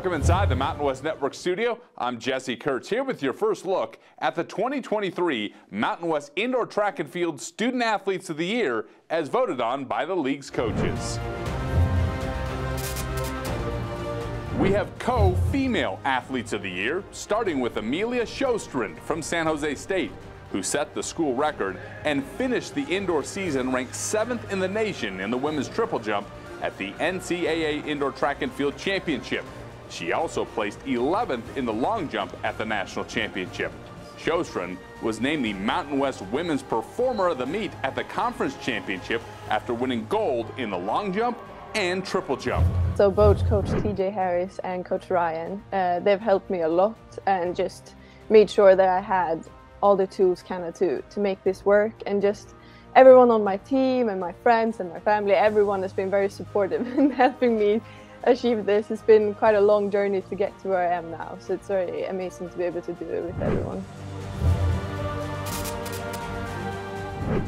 Welcome inside the Mountain West Network studio. I'm Jesse Kurtz here with your first look at the 2023 Mountain West Indoor Track and Field Student Athletes of the Year as voted on by the league's coaches. We have co-female athletes of the year, starting with Emilia Sjostrand from San Jose State, who set the school record and finished the indoor season ranked seventh in the nation in the women's triple jump at the NCAA Indoor Track and Field Championship. She also placed 11th in the long jump at the national championship. Sjostrand was named the Mountain West Women's Performer of the Meet at the conference championship after winning gold in the long jump and triple jump. So both Coach TJ Harris and Coach Ryan, uh, they've helped me a lot and just made sure that I had all the tools kind of to, to make this work and just everyone on my team and my friends and my family, everyone has been very supportive in helping me achieve this. It's been quite a long journey to get to where I am now, so it's very amazing to be able to do it with everyone.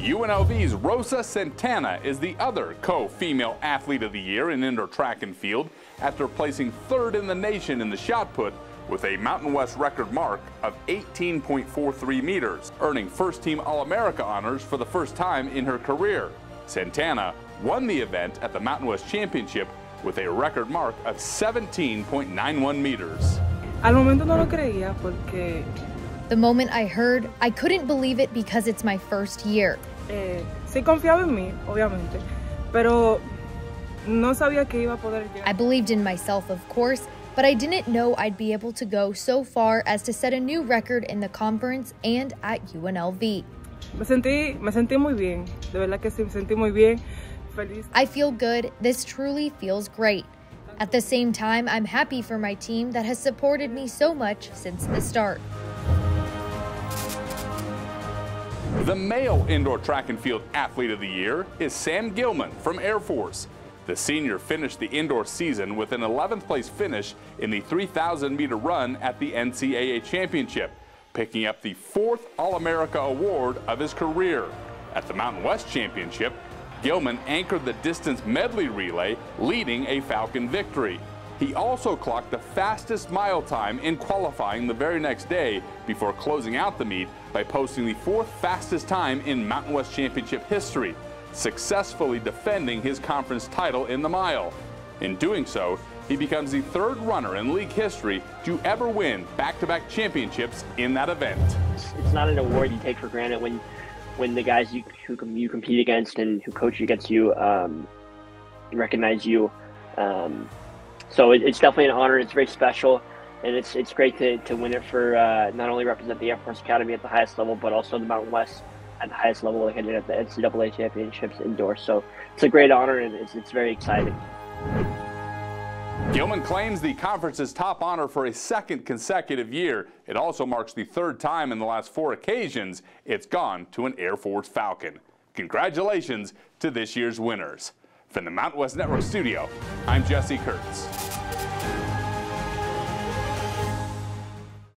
UNLV's Rosa Santana is the other co-female athlete of the year in indoor track and field after placing third in the nation in the shot put with a Mountain West record mark of 18.43 meters, earning first team All-America honors for the first time in her career. Santana won the event at the Mountain West Championship with a record mark of 17.91 meters. Al momento no lo creía porque The moment I heard, I couldn't believe it because it's my first year. eh, sí confiaba en mí, obviamente, pero no sabía que iba a poder llegar. I believed in myself, of course, but I didn't know I'd be able to go so far as to set a new record in the conference and at UNLV. Me sentí, me sentí muy bien, de verdad que sí, me sentí muy bien, feliz. I feel good. This truly feels great. At the same time, I'm happy for my team that has supported me so much since the start. The male indoor track and field athlete of the year is Sam Gilman from Air Force. The senior finished the indoor season with an 11th place finish in the 3,000 meter run at the NCAA Championship, picking up the fourth All-America award of his career. At the Mountain West Championship, Gilman anchored the distance medley relay, leading a Falcon victory. He also clocked the fastest mile time in qualifying the very next day before closing out the meet by posting the fourth fastest time in Mountain West Championship history, successfully defending his conference title in the mile. In doing so, he becomes the third runner in league history to ever win back-to-back championships in that event. it's not an award you take for granted when when the guys you who you compete against and who coach against you um, recognize you. Um, so it, it's definitely an honor. It's very special, and it's it's great to, to win it for uh, not only represent the Air Force Academy at the highest level, but also the Mountain West at the highest level, like I did at the NCAA championships indoors. So it's a great honor, and it's it's very exciting. Gilman claims the conference's top honor for a second consecutive year. It also marks the third time in the last four occasions it's gone to an Air Force Falcon. Congratulations to this year's winners. From the Mountain West Network studio, I'm Jesse Kurtz.